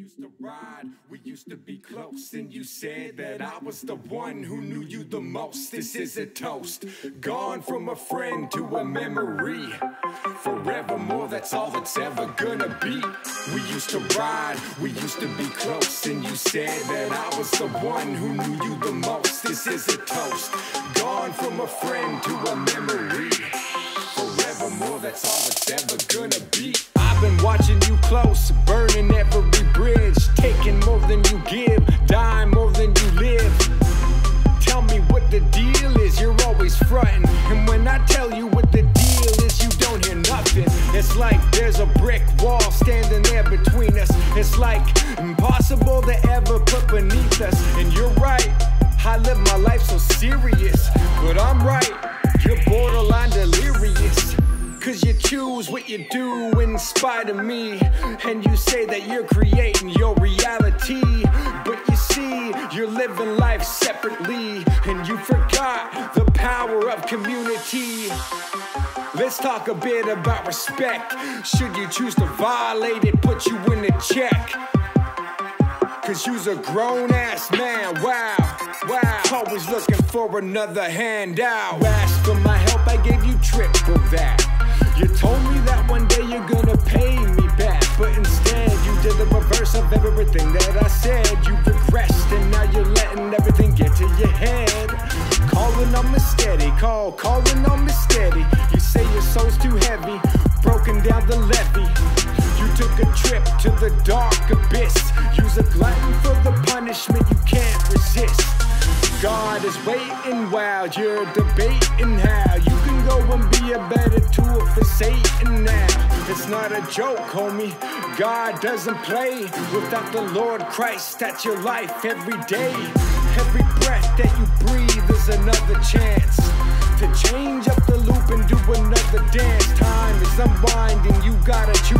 used to ride, we used to be close, and you said that I was the one who knew you the most. This is a toast, gone from a friend to a memory. Forevermore, that's all it's ever gonna be. We used to ride, we used to be close, and you said that I was the one who knew you the most. This is a toast, gone from a friend to a memory. Forevermore, that's all it's ever gonna be. I've been watching you close, burning every bridge, taking more than you give, dying more than you live. Tell me what the deal is, you're always fronting. And when I tell you what the deal is, you don't hear nothing. It's like there's a brick wall standing there between us. It's like impossible to ever put beneath us. And you're right, I live my life so serious. Spite of me. And you say that you're creating your reality. But you see, you're living life separately. And you forgot the power of community. Let's talk a bit about respect. Should you choose to violate it, put you in a check. Cause you's a grown ass man, wow, wow. Always looking for another handout. Asked for my help, I gave you call, calling on me steady. You say your soul's too heavy, broken down the levee. You took a trip to the dark abyss. Use a glutton for the punishment you can't resist. God is waiting while you're debating how you can go and be a better tool for Satan now. It's not a joke, homie. God doesn't play without the Lord Christ at your life every day. Every breath that you breathe is another chance to change up the loop and do another dance. Time is unwinding, you gotta choose